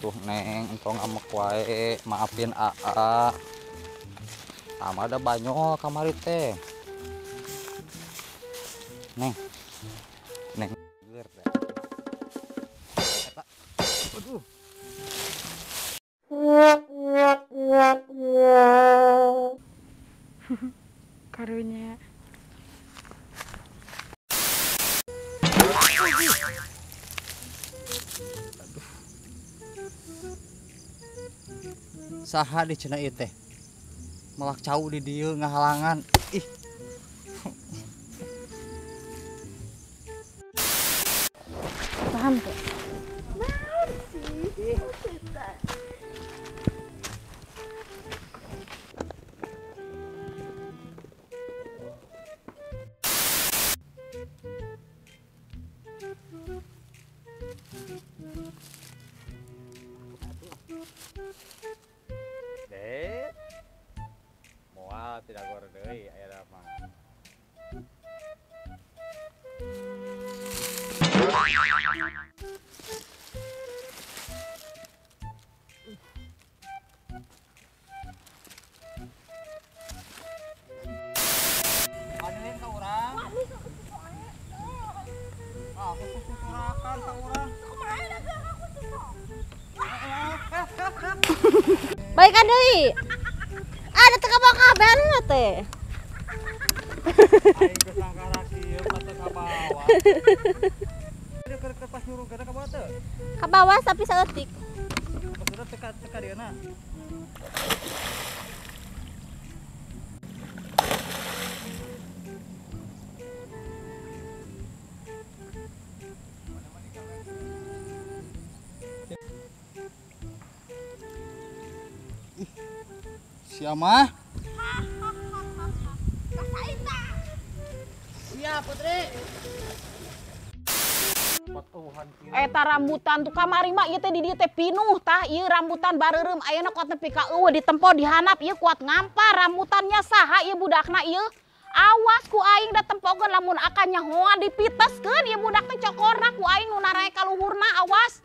atuh neng. Entong amek wae maafin aa sama ada banyol kamari teh. Neng. Neng. Aduh karunya saha di Cina teh. Malah cau di dia ngahalangan. Ih. Tidak gor deui aya mah. Ah, aku baik kan deui ada teka kabar teh Aing geus sangkara kieu pateu ka bawah. Dieuna. Siapa? Iya, Putri. Eta rambutan tuh kamari mah ieu teh di dieu teh pinuh tah. Ieu rambutan bareureum ayeuna kuat nepi ka eueuh ditempo dihanap. Ieu kuat ngampar. Rambutannya saha ieu budakna ieu awas ku aing da tempokeun lamun akan nyahoan dipiteskeun ieu budak teh cokorna. Ku aing nu narae ka luhurna awas